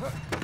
哼